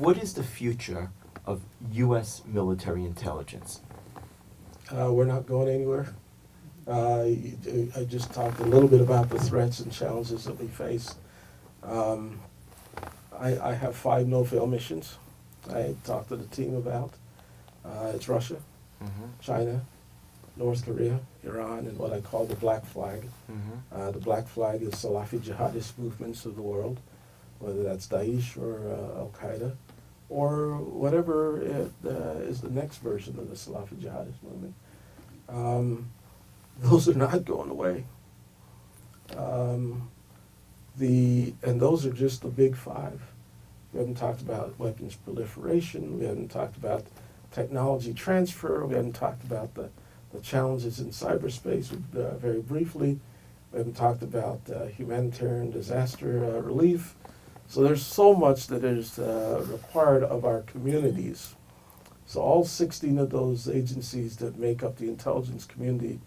what is the future of U.S. military intelligence? Uh, we're not going anywhere. Uh, I just talked a little bit about the threats and challenges that we face. Um, I, I have five no-fail missions. I talked to the team about. Uh, it's Russia, Mm-hmm. China, North Korea, Iran, and what I call the Black Flag. Mm-hmm. Uh, the Black Flag is Salafi jihadist movements of the world, whether that's Daesh or uh, Al Qaeda, or whatever it, uh, is the next version of the Salafi jihadist movement. Um, those are not going away. Um, the and those are just the big five. We haven't talked about weapons proliferation. We haven't talked about technology transfer. We haven't talked about the, the challenges in cyberspace uh, very briefly. We haven't talked about uh, humanitarian disaster uh, relief. So there's so much that is uh, required of our communities. So all 16 of those agencies that make up the intelligence community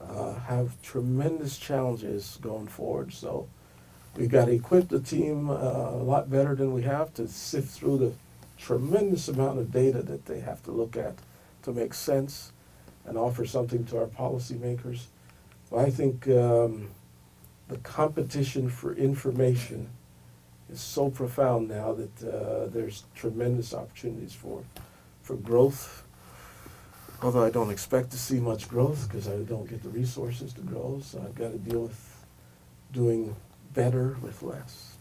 uh, have tremendous challenges going forward. So we've got to equip the team uh, a lot better than we have to sift through the tremendous amount of data that they have to look at to make sense and offer something to our policymakers. Well, I think um, the competition for information is so profound now that uh, there's tremendous opportunities for for growth. Although I don't expect to see much growth because I don't get the resources to grow, so I've got to deal with doing better with less.